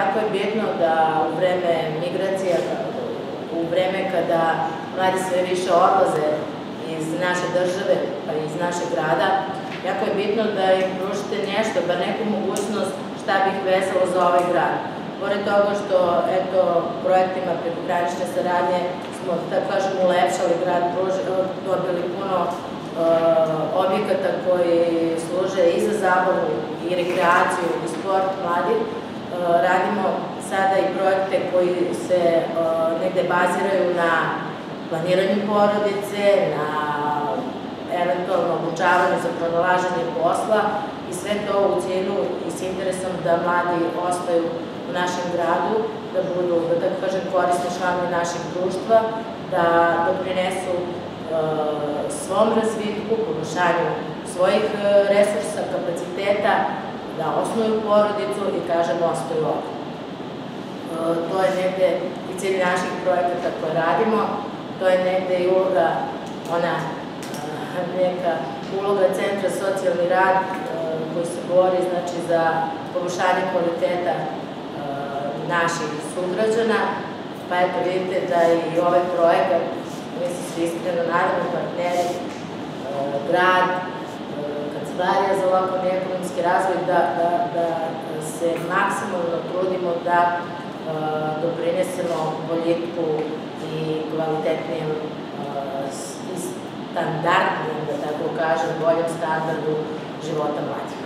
jako je bitno da u vreme migracija, u vreme kada mladi sve više odlaze iz naše države, pa iz našeg grada, jako je bitno da im pružite nešto, ba neku mogućnost šta bih vezalo za ovaj grad. Pored toga što, eto, projektima prekogranične saradnje smo, tako kažem, ulepšali grad, dobili puno uh, objekata koji služe i za zabavu, i rekreaciju, i sport mladih. Uh, radimo sada i projekte koji se uh, negde baziraju na planiranju porodice, na eventualno obučavanje za pronalaženje posla i sve to u cijenu i s interesom da mladi ostaju u našem gradu, da budu, da tako kažem, korisni članovi našeg društva, da doprinesu e, svom razvitku, poboljšanju svojih resursa, kapaciteta, da osnuju porodicu i, kažem, ostaju ovdje. E, to je negde i cilj naših projekata koje radimo, to je negde i uloga, ona neka uloga Centra socijalni rad koji se bori znači, za poboljšanje kvaliteta naših sugrađana, pa eto vidite da i ovaj projekat, mi se iskreno nadamo, partneri, e, grad, e, kancelarija za lokalni ekonomski razvoj, da, da, da se maksimalno trudimo da e, doprinesemo boljitku i kvalitetnijem i standardnijem, da tako kažem, boljem standardu života mladih.